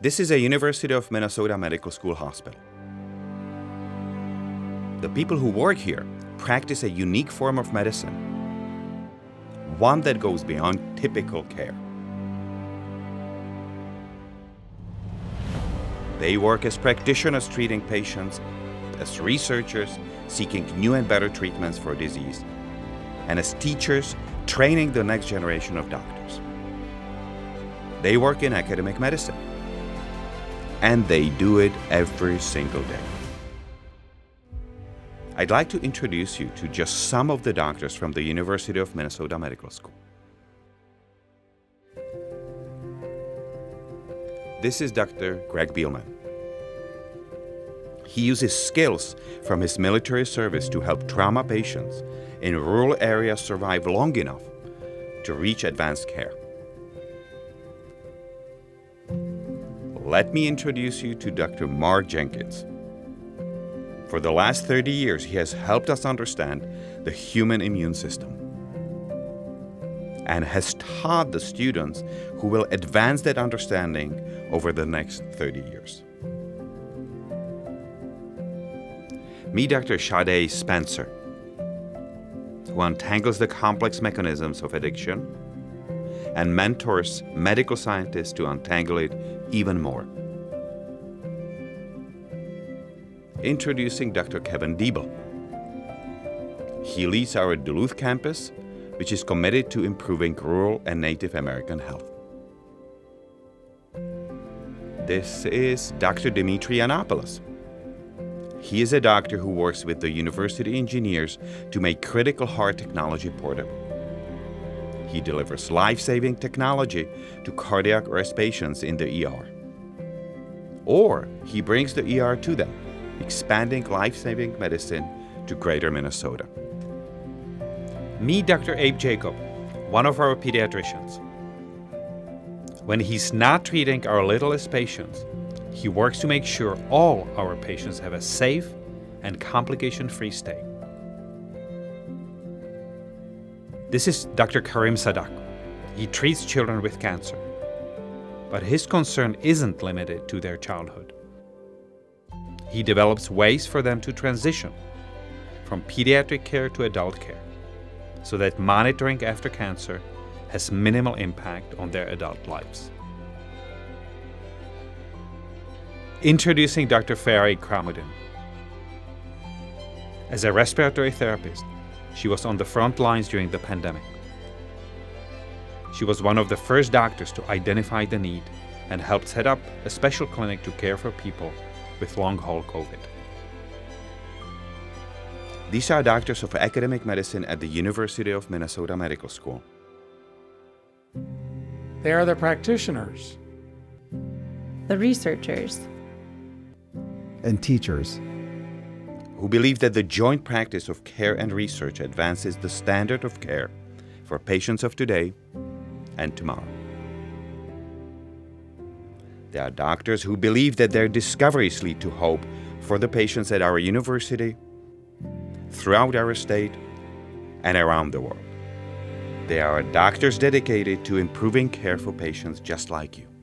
This is a University of Minnesota Medical School hospital. The people who work here practice a unique form of medicine, one that goes beyond typical care. They work as practitioners treating patients, as researchers seeking new and better treatments for disease, and as teachers training the next generation of doctors. They work in academic medicine, and they do it every single day. I'd like to introduce you to just some of the doctors from the University of Minnesota Medical School. This is Dr. Greg Beilman. He uses skills from his military service to help trauma patients in rural areas survive long enough to reach advanced care. Let me introduce you to Dr. Mark Jenkins. For the last 30 years, he has helped us understand the human immune system and has taught the students who will advance that understanding over the next 30 years. Meet Dr. Sade Spencer, who untangles the complex mechanisms of addiction and mentors medical scientists to untangle it even more. Introducing Dr. Kevin Diebel. He leads our Duluth campus, which is committed to improving rural and Native American health. This is Dr. Dimitri Yannopoulos. He is a doctor who works with the university engineers to make critical heart technology portable. He delivers life saving technology to cardiac arrest patients in the ER. Or he brings the ER to them, expanding life saving medicine to greater Minnesota. Meet Dr. Abe Jacob, one of our pediatricians. When he's not treating our littlest patients, he works to make sure all our patients have a safe and complication free stay. This is Dr. Karim Sadak. He treats children with cancer. But his concern isn't limited to their childhood. He develops ways for them to transition from pediatric care to adult care so that monitoring after cancer has minimal impact on their adult lives. Introducing Dr. Farah Ikramuddin. As a respiratory therapist, she was on the front lines during the pandemic. She was one of the first doctors to identify the need and helped set up a special clinic to care for people with long haul COVID. These are doctors of academic medicine at the University of Minnesota Medical School. They are the practitioners, the researchers, and teachers who believe that the joint practice of care and research advances the standard of care for patients of today and tomorrow. There are doctors who believe that their discoveries lead to hope for the patients at our university, throughout our state, and around the world. There are doctors dedicated to improving care for patients just like you.